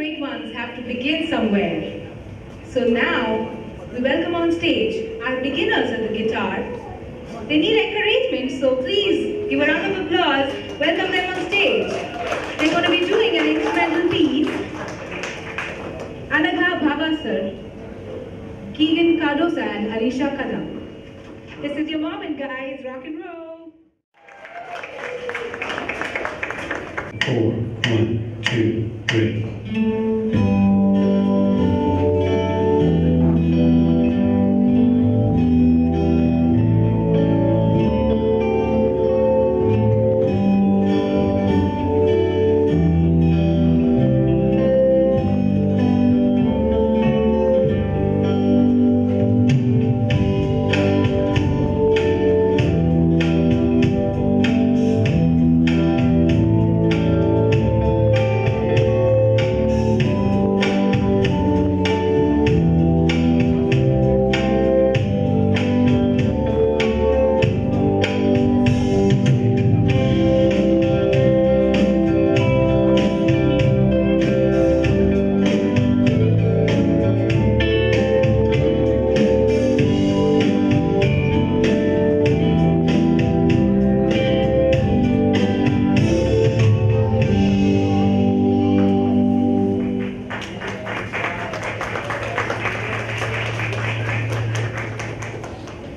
great ones have to begin somewhere. So now, we welcome on stage our beginners at the guitar. They need encouragement, so please give a round of applause. Welcome them on stage. They're going to be doing an instrumental piece. Anagha Bhavasar, Keegan Cardosa and Alisha Kadam. This is your mom and guys, rock and roll. four, one, two, three.